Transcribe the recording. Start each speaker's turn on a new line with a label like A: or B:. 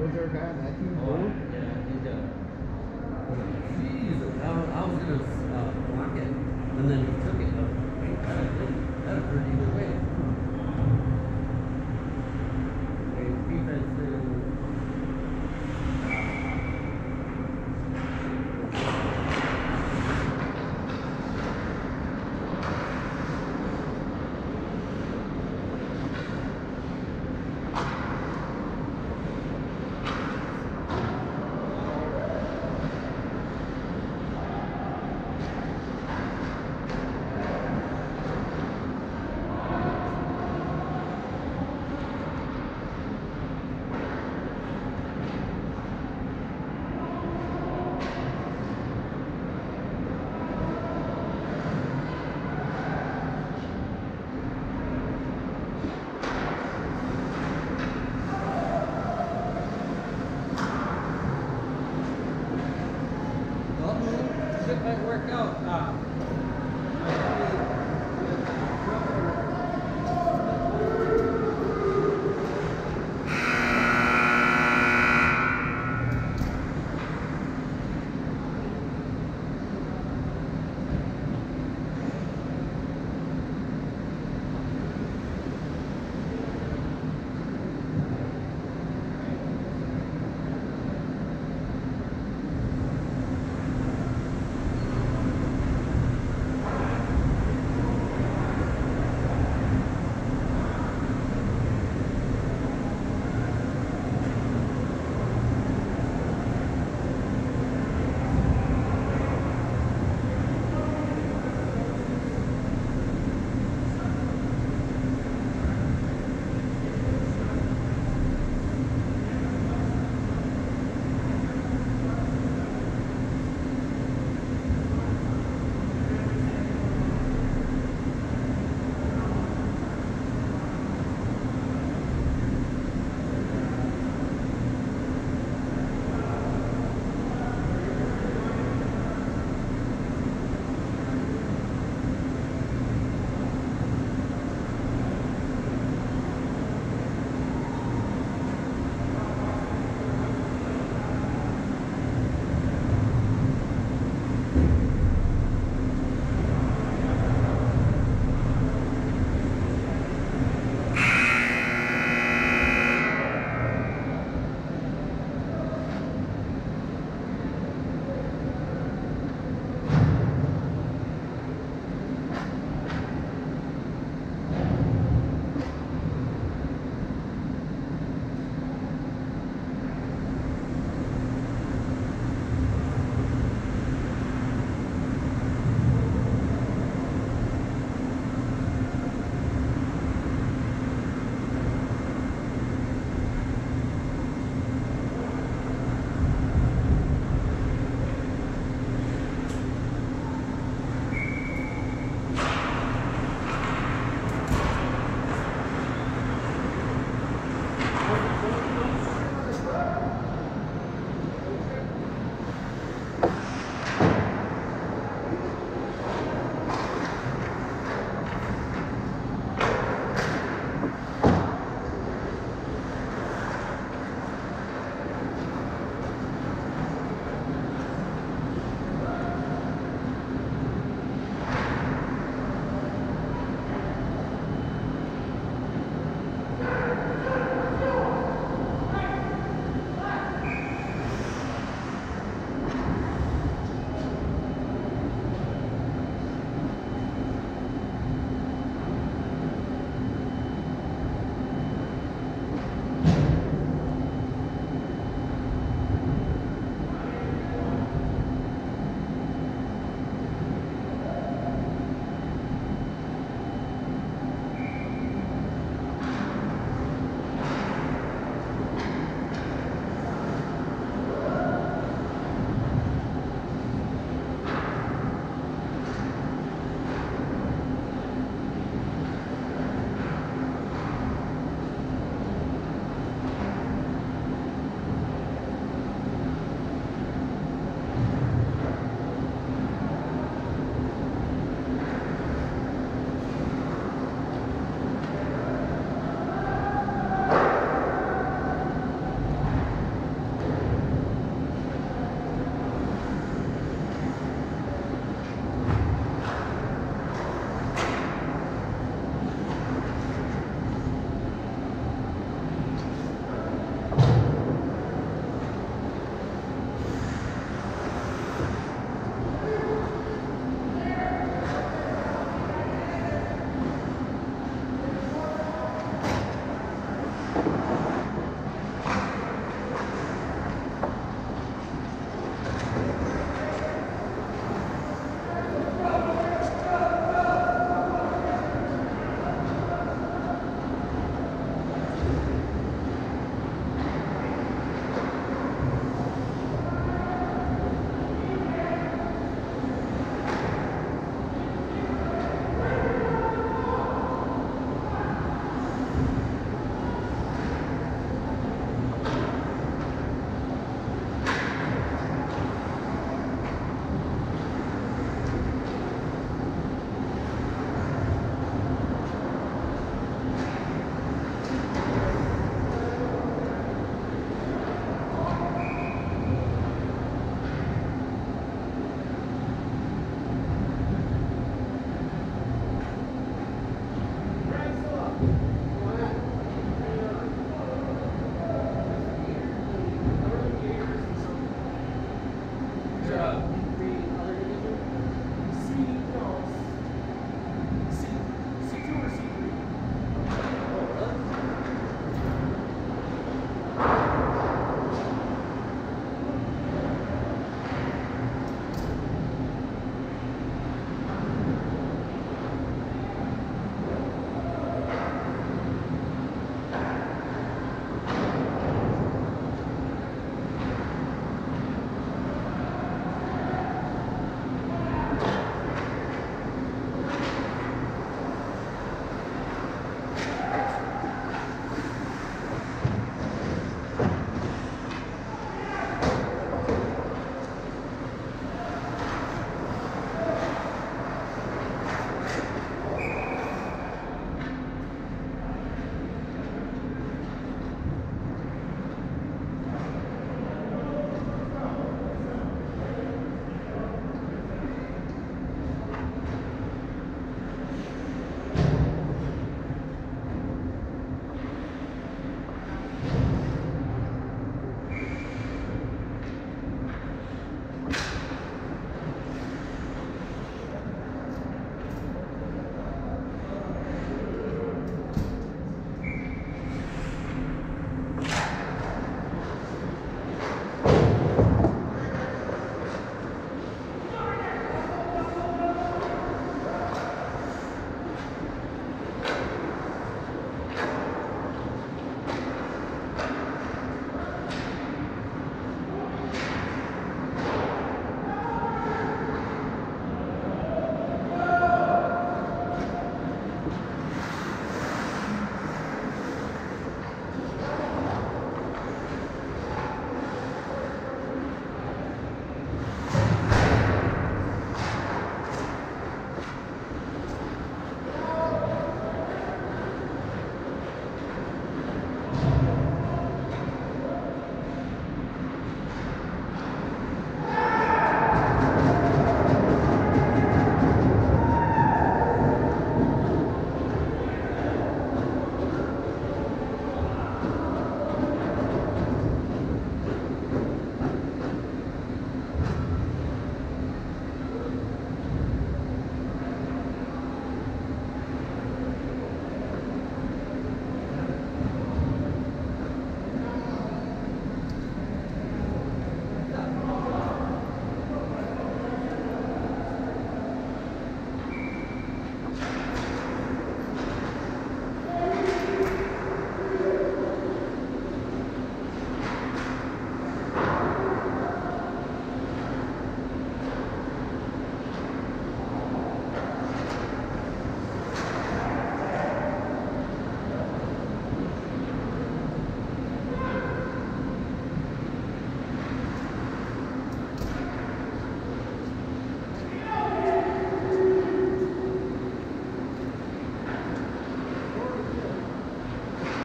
A: older guy, and I think
B: oh,
A: old.
B: Yeah, he's a. Jesus, I, I was gonna uh, block it, and then he took it. That hurt either way.